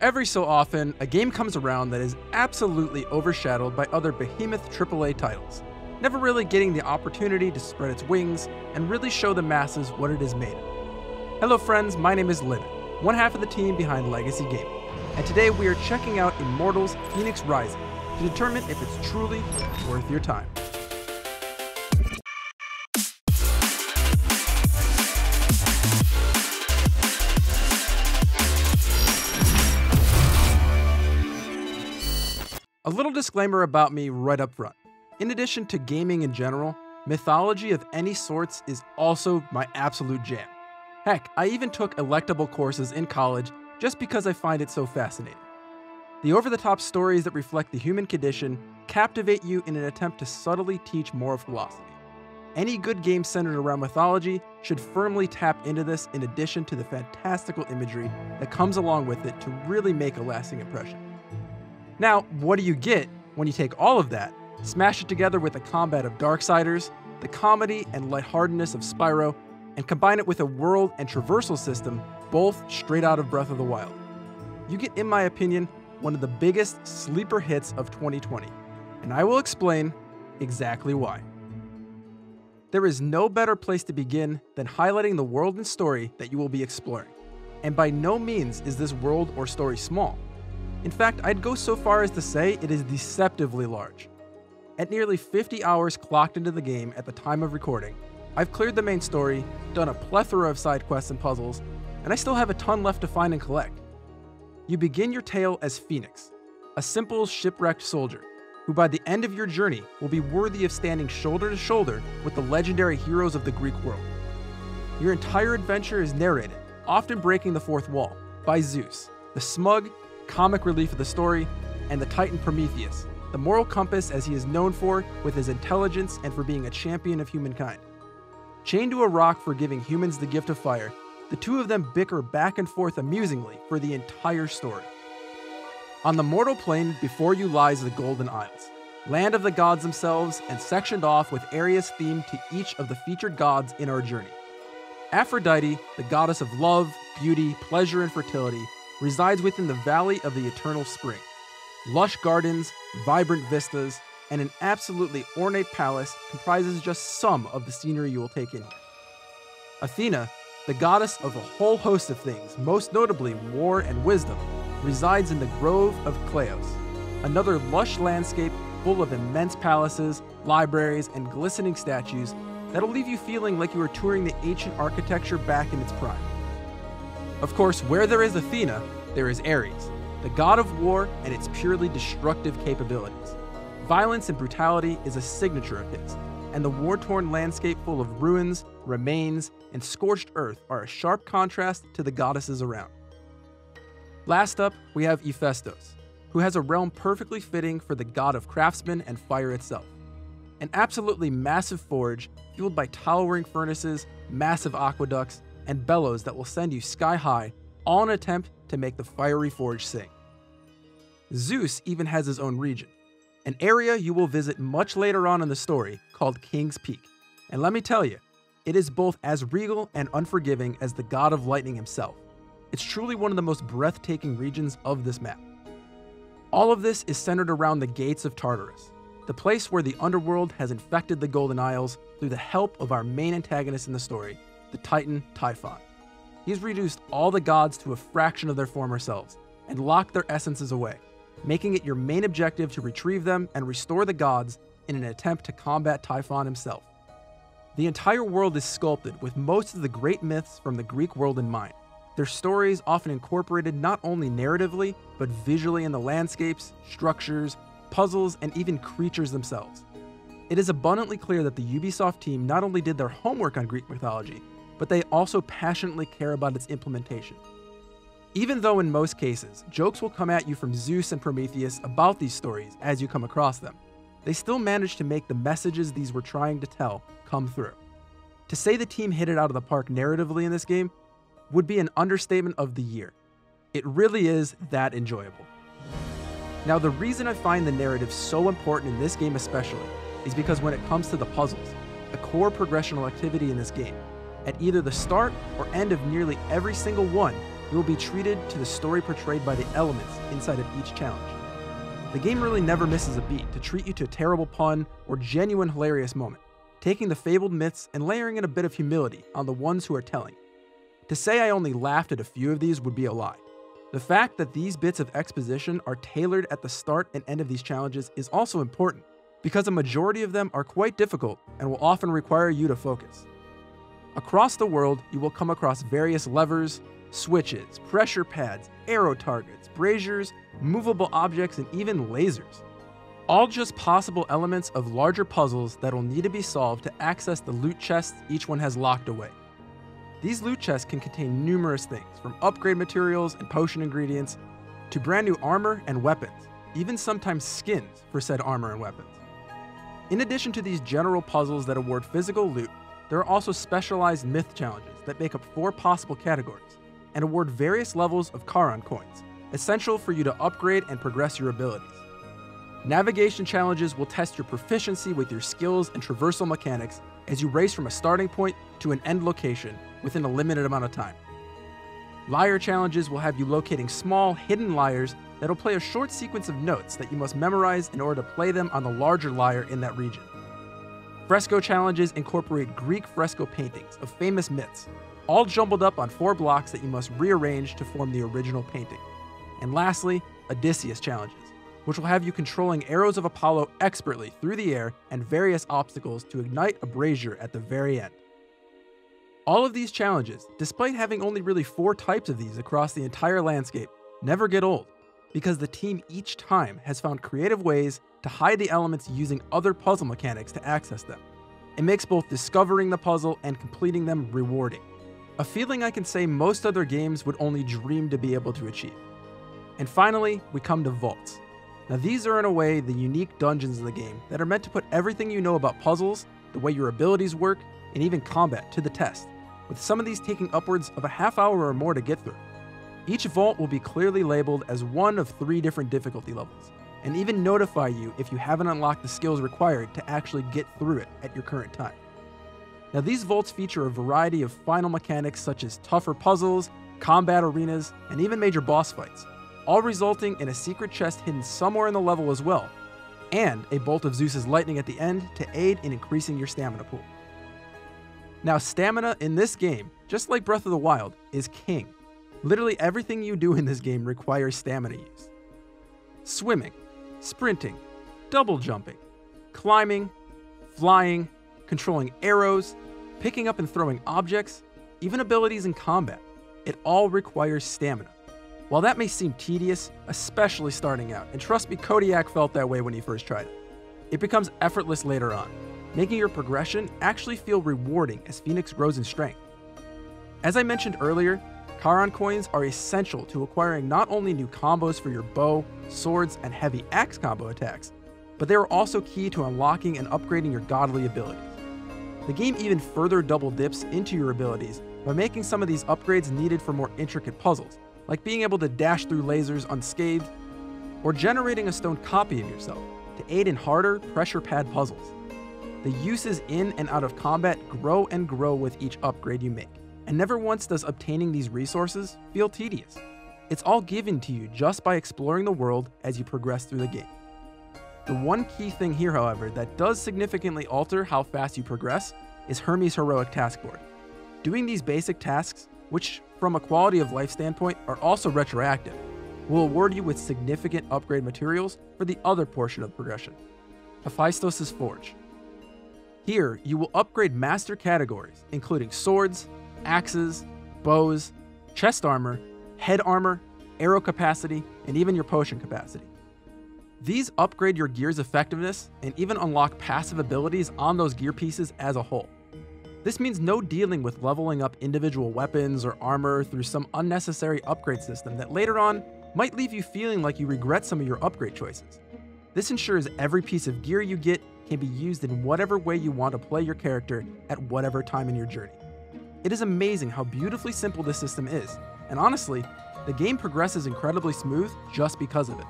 Every so often, a game comes around that is absolutely overshadowed by other behemoth AAA titles, never really getting the opportunity to spread its wings and really show the masses what it is made of. Hello, friends, my name is Lynn, one half of the team behind Legacy Gaming, and today we are checking out Immortals Fenyx Rising to determine if it's truly worth your time. A little disclaimer about me right up front. In addition to gaming in general, mythology of any sorts is also my absolute jam. Heck, I even took electable courses in college just because I find it so fascinating. The over the top stories that reflect the human condition captivate you in an attempt to subtly teach moral philosophy. Any good game centered around mythology should firmly tap into this in addition to the fantastical imagery that comes along with it to really make a lasting impression. Now, what do you get when you take all of that, smash it together with the combat of Darksiders, the comedy and lightheartedness of Spyro, and combine it with a world and traversal system both straight out of Breath of the Wild? You get, in my opinion, one of the biggest sleeper hits of 2020, and I will explain exactly why. There is no better place to begin than highlighting the world and story that you will be exploring. And by no means is this world or story small. In fact, I'd go so far as to say it is deceptively large. At nearly 50 hours clocked into the game at the time of recording, I've cleared the main story, done a plethora of side quests and puzzles, and I still have a ton left to find and collect. You begin your tale as Fenyx, a simple shipwrecked soldier, who by the end of your journey will be worthy of standing shoulder to shoulder with the legendary heroes of the Greek world. Your entire adventure is narrated, often breaking the fourth wall, by Zeus, the smug comic relief of the story, and the Titan Prometheus, the moral compass as he is known for with his intelligence and for being a champion of humankind. Chained to a rock for giving humans the gift of fire, the two of them bicker back and forth amusingly for the entire story. On the mortal plane before you lies the Golden Isles, land of the gods themselves and sectioned off with areas themed to each of the featured gods in our journey. Aphrodite, the goddess of love, beauty, pleasure, and fertility, resides within the Valley of the Eternal Spring. Lush gardens, vibrant vistas, and an absolutely ornate palace comprises just some of the scenery you will take in. Athena, the goddess of a whole host of things, most notably war and wisdom, resides in the Grove of Kleos, another lush landscape full of immense palaces, libraries, and glistening statues that'll leave you feeling like you are touring the ancient architecture back in its prime. Of course, where there is Athena, there is Ares, the god of war and its purely destructive capabilities. Violence and brutality is a signature of his, and the war torn landscape full of ruins, remains, and scorched earth are a sharp contrast to the goddesses around. Last up, we have Hephaestus, who has a realm perfectly fitting for the god of craftsmen and fire itself. An absolutely massive forge fueled by towering furnaces, massive aqueducts, and bellows that will send you sky high, all in an attempt to make the fiery forge sing. Zeus even has his own region, an area you will visit much later on in the story called King's Peak. And let me tell you, it is both as regal and unforgiving as the god of lightning himself. It's truly one of the most breathtaking regions of this map. All of this is centered around the gates of Tartarus, the place where the underworld has infected the Golden Isles through the help of our main antagonist in the story, the Titan Typhon. He's reduced all the gods to a fraction of their former selves and locked their essences away, making it your main objective to retrieve them and restore the gods in an attempt to combat Typhon himself. The entire world is sculpted with most of the great myths from the Greek world in mind. Their stories often incorporated not only narratively, but visually in the landscapes, structures, puzzles, and even creatures themselves. It is abundantly clear that the Ubisoft team not only did their homework on Greek mythology, but they also passionately care about its implementation. Even though in most cases, jokes will come at you from Zeus and Prometheus about these stories as you come across them, they still managed to make the messages these were trying to tell come through. To say the team hit it out of the park narratively in this game would be an understatement of the year. It really is that enjoyable. Now, the reason I find the narrative so important in this game, especially, is because when it comes to the puzzles, a core progressional activity in this game, at either the start or end of nearly every single one, you will be treated to the story portrayed by the elements inside of each challenge. The game really never misses a beat to treat you to a terrible pun or genuine hilarious moment, taking the fabled myths and layering in a bit of humility on the ones who are telling. To say I only laughed at a few of these would be a lie. The fact that these bits of exposition are tailored at the start and end of these challenges is also important, because a majority of them are quite difficult and will often require you to focus. Across the world, you will come across various levers, switches, pressure pads, arrow targets, braziers, movable objects, and even lasers. All just possible elements of larger puzzles that will need to be solved to access the loot chests each one has locked away. These loot chests can contain numerous things, from upgrade materials and potion ingredients to brand new armor and weapons, even sometimes skins for said armor and weapons. In addition to these general puzzles that award physical loot, there are also specialized myth challenges that make up four possible categories and award various levels of Charon coins, essential for you to upgrade and progress your abilities. Navigation challenges will test your proficiency with your skills and traversal mechanics as you race from a starting point to an end location within a limited amount of time. Lyre challenges will have you locating small, hidden lyres that'll play a short sequence of notes that you must memorize in order to play them on the larger lyre in that region. Fresco challenges incorporate Greek fresco paintings of famous myths, all jumbled up on four blocks that you must rearrange to form the original painting. And lastly, Odysseus challenges, which will have you controlling arrows of Apollo expertly through the air and various obstacles to ignite a brazier at the very end. All of these challenges, despite having only really four types of these across the entire landscape, never get old, because the team each time has found creative ways to hide the elements using other puzzle mechanics to access them. It makes both discovering the puzzle and completing them rewarding, a feeling I can say most other games would only dream to be able to achieve. And finally, we come to vaults. Now, these are in a way the unique dungeons in the game that are meant to put everything you know about puzzles, the way your abilities work, and even combat to the test, with some of these taking upwards of a half hour or more to get through. Each vault will be clearly labeled as one of three different difficulty levels, and even notify you if you haven't unlocked the skills required to actually get through it at your current time. Now, these vaults feature a variety of final mechanics such as tougher puzzles, combat arenas, and even major boss fights, all resulting in a secret chest hidden somewhere in the level as well, and a bolt of Zeus's lightning at the end to aid in increasing your stamina pool. Now, stamina in this game, just like Breath of the Wild, is king. Literally everything you do in this game requires stamina use. Swimming, sprinting, double jumping, climbing, flying, controlling arrows, picking up and throwing objects, even abilities in combat. It all requires stamina. While that may seem tedious, especially starting out, and trust me, Kodiak felt that way when he first tried it, it becomes effortless later on, making your progression actually feel rewarding as Fenyx grows in strength. As I mentioned earlier, Charon coins are essential to acquiring not only new combos for your bow, swords, and heavy axe combo attacks, but they are also key to unlocking and upgrading your godly abilities. The game even further double dips into your abilities by making some of these upgrades needed for more intricate puzzles, like being able to dash through lasers unscathed, or generating a stone copy of yourself to aid in harder pressure pad puzzles. The uses in and out of combat grow and grow with each upgrade you make, and never once does obtaining these resources feel tedious. It's all given to you just by exploring the world as you progress through the game. The one key thing here, however, that does significantly alter how fast you progress is Hermes' Heroic Task Board. Doing these basic tasks, which from a quality of life standpoint are also retroactive, will award you with significant upgrade materials for the other portion of progression, Hephaestus' Forge. Here, you will upgrade master categories, including swords, axes, bows, chest armor, head armor, arrow capacity, and even your potion capacity. These upgrade your gear's effectiveness and even unlock passive abilities on those gear pieces as a whole. This means no dealing with leveling up individual weapons or armor through some unnecessary upgrade system that later on might leave you feeling like you regret some of your upgrade choices. This ensures every piece of gear you get can be used in whatever way you want to play your character at whatever time in your journey. It is amazing how beautifully simple this system is, and honestly, the game progresses incredibly smooth just because of it.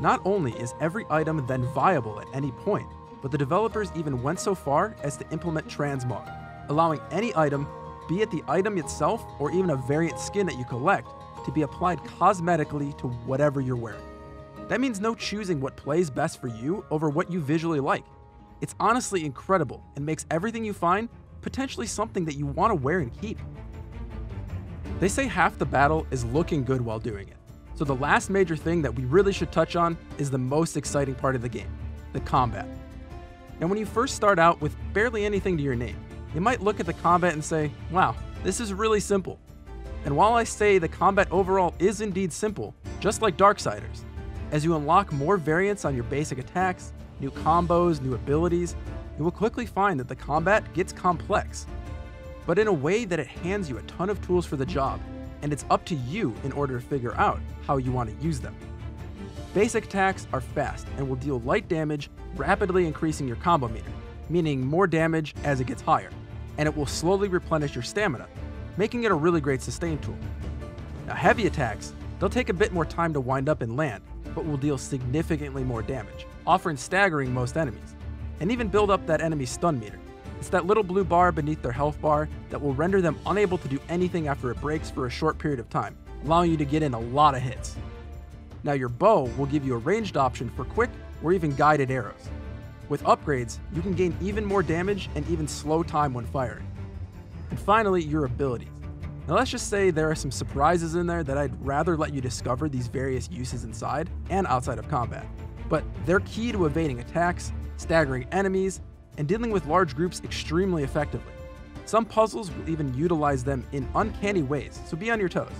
Not only is every item then viable at any point, but the developers even went so far as to implement transmog, allowing any item, be it the item itself or even a variant skin that you collect, to be applied cosmetically to whatever you're wearing. That means no choosing what plays best for you over what you visually like. It's honestly incredible and makes everything you find potentially something that you want to wear and keep. They say half the battle is looking good while doing it. So the last major thing that we really should touch on is the most exciting part of the game, the combat. Now when you first start out with barely anything to your name, you might look at the combat and say, wow, this is really simple. And while I say the combat overall is indeed simple, just like Darksiders, as you unlock more variants on your basic attacks, new combos, new abilities, you will quickly find that the combat gets complex, but in a way that it hands you a ton of tools for the job, and it's up to you in order to figure out how you want to use them. Basic attacks are fast and will deal light damage, rapidly increasing your combo meter, meaning more damage as it gets higher, and it will slowly replenish your stamina, making it a really great sustain tool. Now, heavy attacks, they'll take a bit more time to wind up and land, but will deal significantly more damage, offering staggering most enemies, and even build up that enemy's stun meter. It's that little blue bar beneath their health bar that will render them unable to do anything after it breaks for a short period of time, allowing you to get in a lot of hits. Now your bow will give you a ranged option for quick or even guided arrows. With upgrades, you can gain even more damage and even slow time when firing. And finally, your abilities. Now let's just say there are some surprises in there that I'd rather let you discover these various uses inside and outside of combat. But they're key to evading attacks, staggering enemies, and dealing with large groups extremely effectively. Some puzzles will even utilize them in uncanny ways, so be on your toes.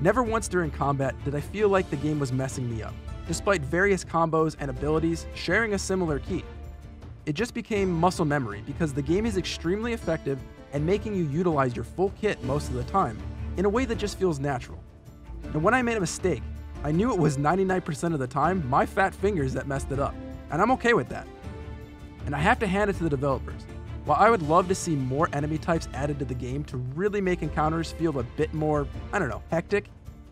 Never once during combat did I feel like the game was messing me up, despite various combos and abilities sharing a similar key. It just became muscle memory because the game is extremely effective and making you utilize your full kit most of the time in a way that just feels natural. And when I made a mistake, I knew it was 99% of the time my fat fingers that messed it up, and I'm okay with that. And I have to hand it to the developers. While I would love to see more enemy types added to the game to really make encounters feel a bit more, I don't know, hectic,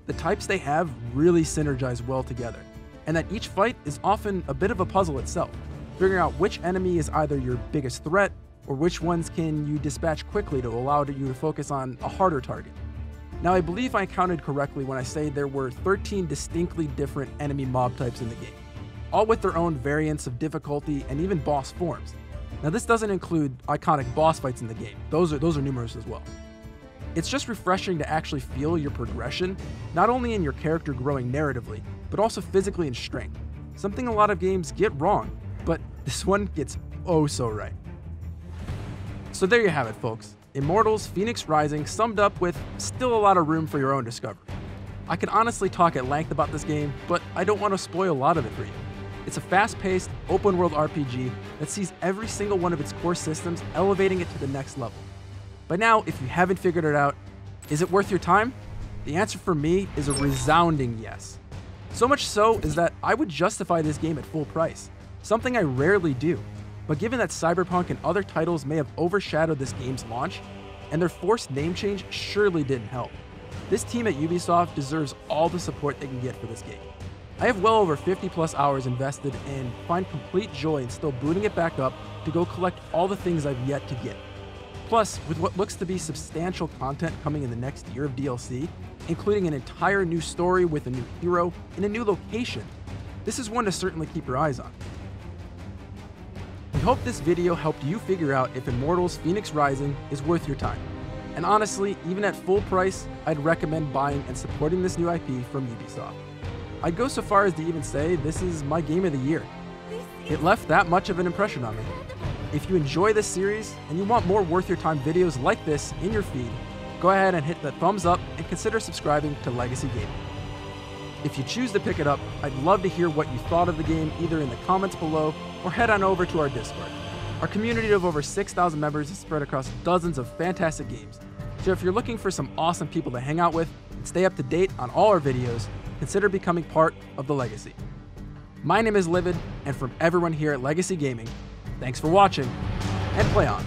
the types they have really synergize well together, and that each fight is often a bit of a puzzle itself, figuring out which enemy is either your biggest threat or which ones can you dispatch quickly to allow you to focus on a harder target. Now, I believe I counted correctly when I say there were 13 distinctly different enemy mob types in the game, all with their own variants of difficulty and even boss forms. Now, this doesn't include iconic boss fights in the game, those are, those are numerous as well. It's just refreshing to actually feel your progression, not only in your character growing narratively, but also physically in strength, something a lot of games get wrong, but this one gets oh so right. So there you have it, folks. Immortals Fenyx Rising summed up with still a lot of room for your own discovery. I could honestly talk at length about this game, but I don't want to spoil a lot of it for you. It's a fast paced, open world RPG that sees every single one of its core systems elevating it to the next level. But now, if you haven't figured it out, is it worth your time? The answer for me is a resounding yes. So much so is that I would justify this game at full price, something I rarely do. But given that Cyberpunk and other titles may have overshadowed this game's launch, and their forced name change surely didn't help, this team at Ubisoft deserves all the support they can get for this game. I have well over 50 plus hours invested and find complete joy in still booting it back up to go collect all the things I've yet to get. Plus, with what looks to be substantial content coming in the next year of DLC, including an entire new story with a new hero in a new location, this is one to certainly keep your eyes on We hope this video helped you figure out if Immortals Fenyx Rising is worth your time. And honestly, even at full price, I'd recommend buying and supporting this new IP from Ubisoft. I'd go so far as to even say this is my game of the year. It left that much of an impression on me. If you enjoy this series and you want more worth your time videos like this in your feed, go ahead and hit the thumbs up and consider subscribing to Legacy Gaming. If you choose to pick it up, I'd love to hear what you thought of the game either in the comments below or head on over to our Discord. Our community of over 6,000 members is spread across dozens of fantastic games. So if you're looking for some awesome people to hang out with and stay up to date on all our videos, consider becoming part of the Legacy. My name is Livid, and from everyone here at Legacy Gaming, thanks for watching, and play on.